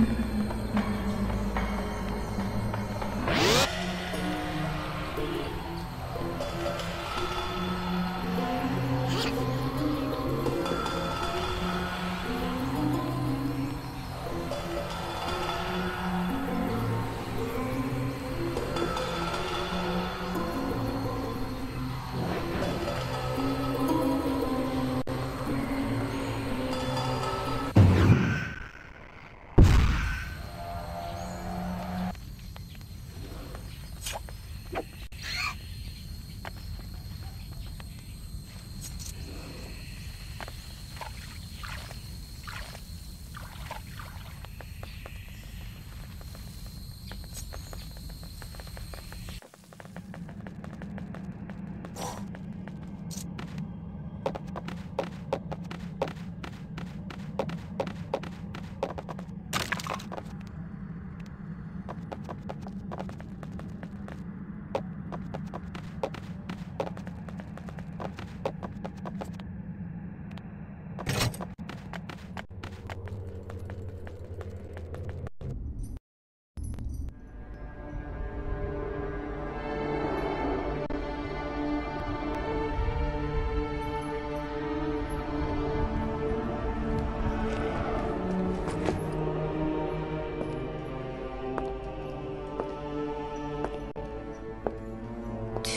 Mm-hmm.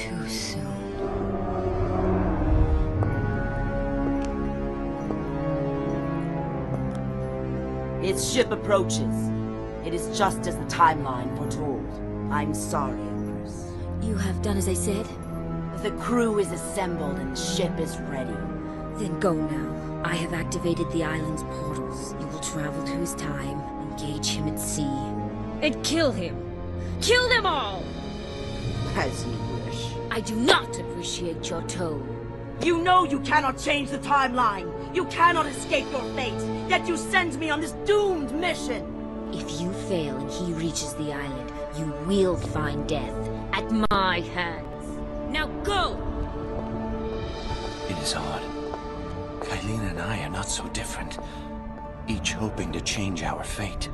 Too soon. Its ship approaches. It is just as the timeline foretold. I'm sorry, Empress. You have done as I said? The crew is assembled and the ship is ready. Then go now. I have activated the island's portals. You will travel to his time, engage him at sea, and kill him! Kill them all! As you wish. I do not appreciate your tone. You know you cannot change the timeline. You cannot escape your fate. Yet you send me on this doomed mission. If you fail and he reaches the island, you will find death at my hands. Now go! It is odd. Kaileena and I are not so different. Each hoping to change our fate.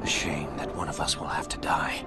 A shame that one of us will have to die.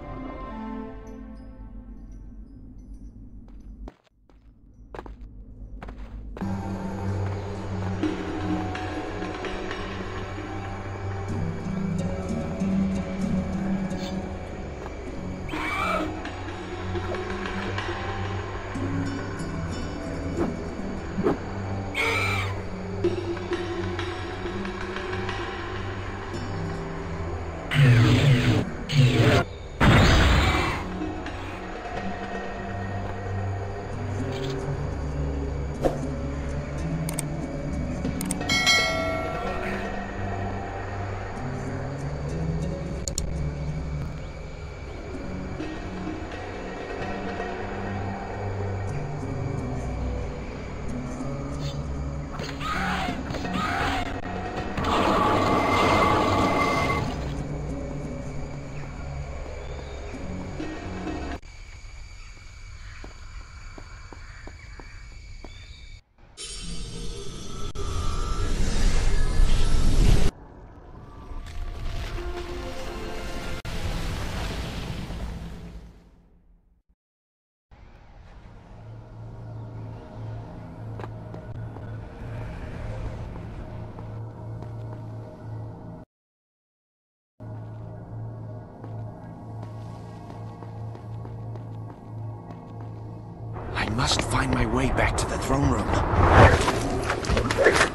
I must find my way back to the throne room.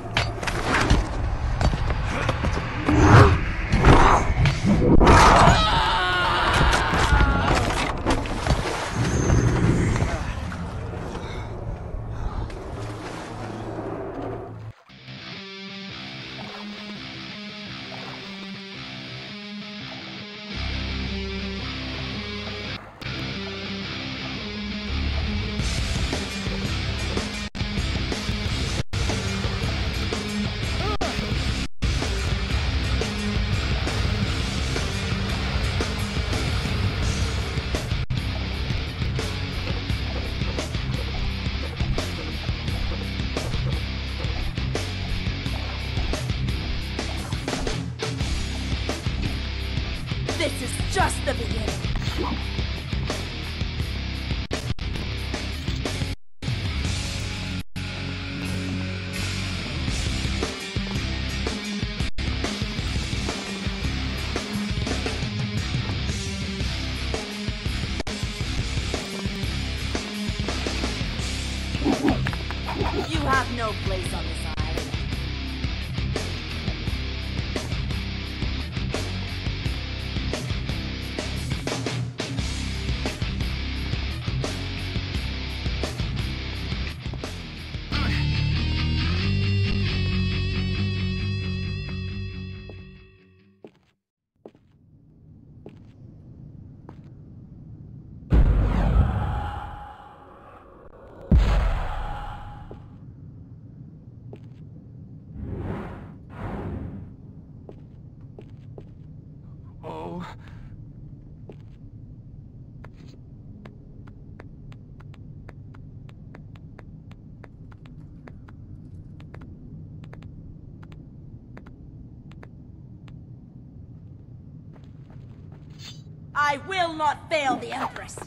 I will not fail the Empress!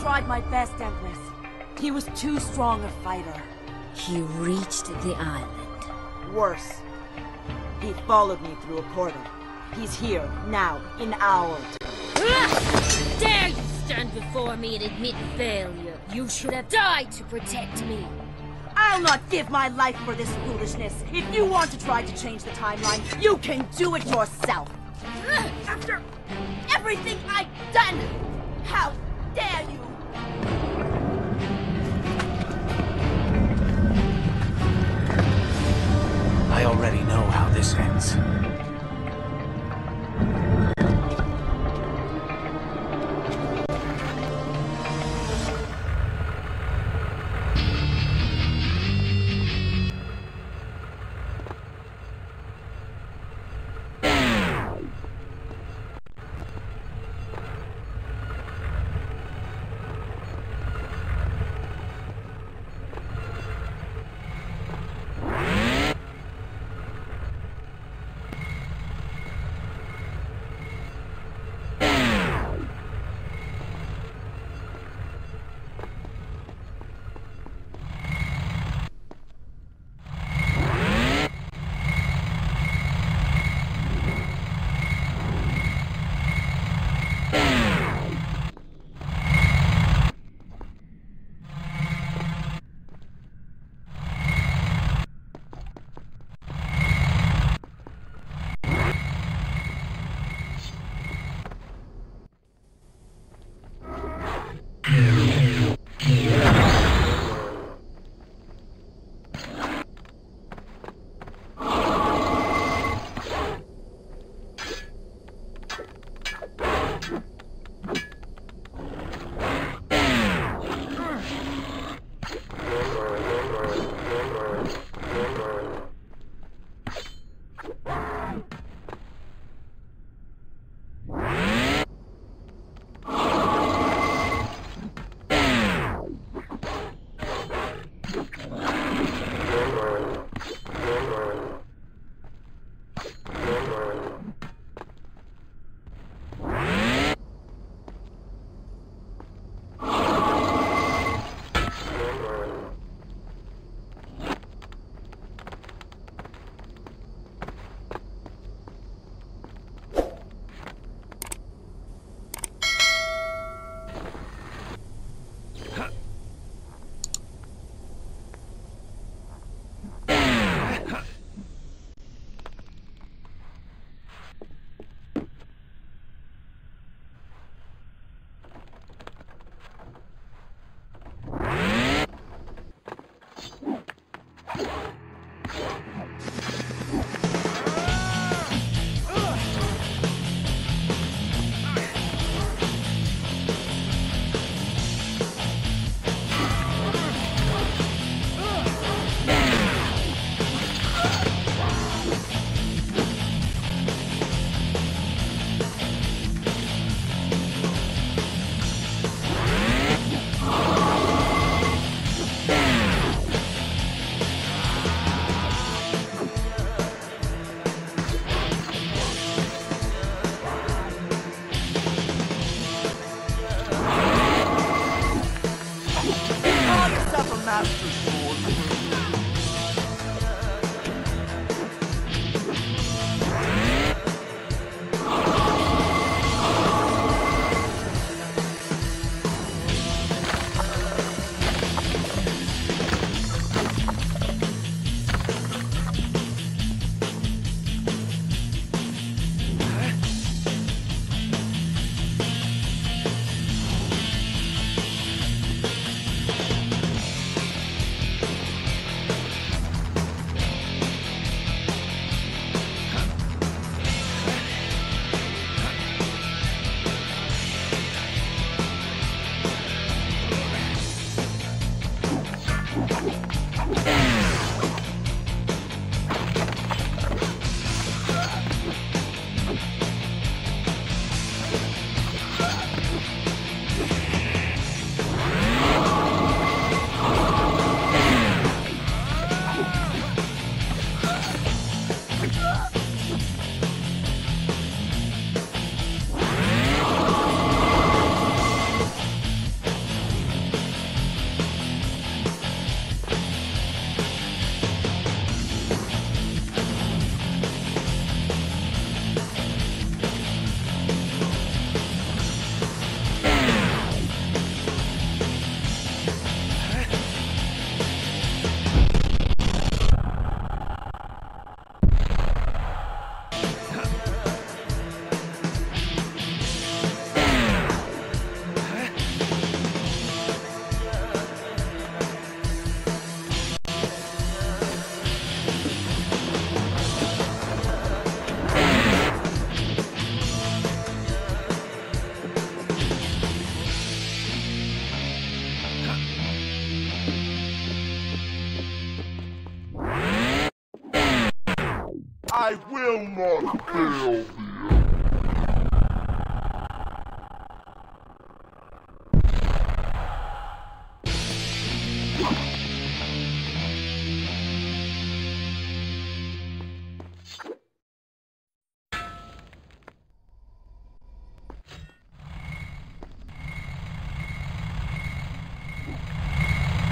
Tried my best, Empress. He was too strong a fighter. He reached the island. Worse. He followed me through a portal. He's here, now, in our Ah! Dare you stand before me and admit failure? You should have died to protect me. I'll not give my life for this foolishness. If you want to try to change the timeline, you can do it yourself. After everything I've done, how dare you? Know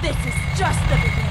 This is just the beginning.